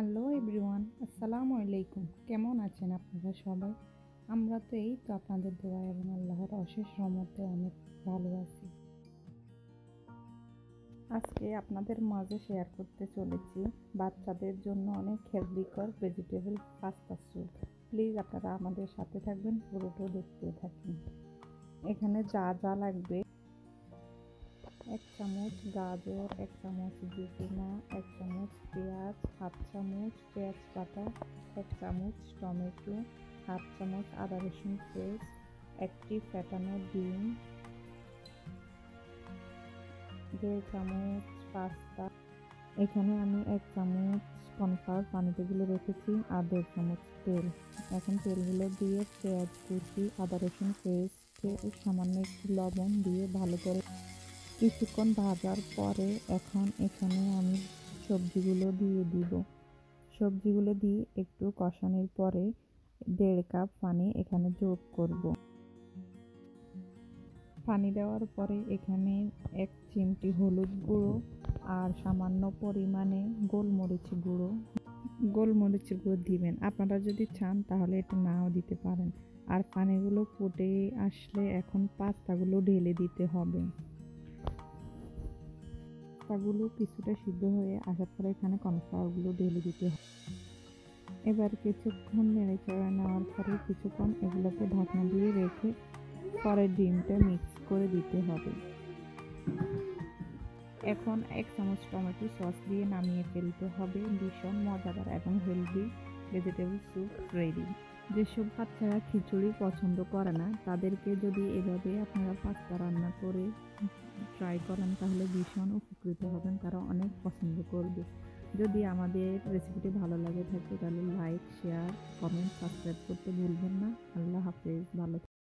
Hello everyone আসসালামু আলাইকুম কেমন আছেন আপনারা সবাই? আমরা তো এই তো আপনাদের দোয়া এবং আল্লাহর অশেষ রহমতে অনেক ভালো আছি। আজকে আপনাদের মাঝে শেয়ার করতে চলেছি বাচ্চাদের জন্য অনেক হেলদিকর ভেজিটেবল পাস্তা স্যুপ প্লিজ আপনারা আমাদের সাথে থাকবেন, পুরোটো দেখতে থাকুন। এখানে যা যা লাগবে। এক চামচ গাজর, এক চামচ জুটিনা এক চামচ পেঁয়াজ হাফ চামচ পেঁয়াজ বাটা, এক চামচ টমেটো, হাফ চামচ আদা রসুন পেস্ট, একটি ফেটানো ডিম, দেড় চামচ পাস্তা। এখানে আমি এক চামচ কনফার পানিতে গুলো রেখেছি আর দেড় চামচ তেল। এখন তেলগুলো দিয়ে পেঁয়াজ কুচি, আদা রসুন পেস্ট সামান্য একটু লবণ দিয়ে ভালো করে কিছুক্ষণ ভাজার পরে এখন এখানে আমি সবজিগুলো দিয়ে দিব। সবজিগুলো দিয়ে একটু কষানোর পরে দেড় কাপ পানি এখানে যোগ করব। পানি দেওয়ার পরে এখানে এক চিমটি হলুদ গুঁড়ো আর সামান্য পরিমাণে গোলমরিচ গুঁড়ো। গোলমরিচ গুঁড়ো দিবেন। আপনারা যদি চান তাহলে এটা নাও দিতে পারেন। আর পানিগুলো ফুটে আসলে এখন পাস্তাগুলো ঢেলে দিতে হবে। পাস্তাগুলো কিছুটা সিদ্ধ হয়ে আসার পরে এখানে কর্নফ্লাওয়ারগুলো ঢেলে দিতে হবে এবার কিছুক্ষণ নেড়ে চড়া নেওয়ার পরে কিছুক্ষণ এগুলোকে ঢাকনা দিয়ে রেখে পরে ডিমটা মিক্স করে দিতে হবে। এখন এক চামচ টমেটো সস দিয়ে নামিয়ে ফেলতে হবে। ভীষণ মজাদার এবং হেলদি ভেজিটেবল স্যুপ রেডি যেসব বাচ্চারা খিচুড়ি পছন্দ করে না, তাদেরকে যদি এভাবে আপনারা পাস্তা রান্না করে ট্রাই করেন তাহলে ভীষণ উপকৃত হবেন, তারা অনেক পছন্দ করবে। যদি আমাদের রেসিপিটি ভালো লাগে থাকে তাহলে লাইক শেয়ার কমেন্ট সাবস্ক্রাইব করতে ভুলবেন না। আল্লাহ হাফেজ, ভালো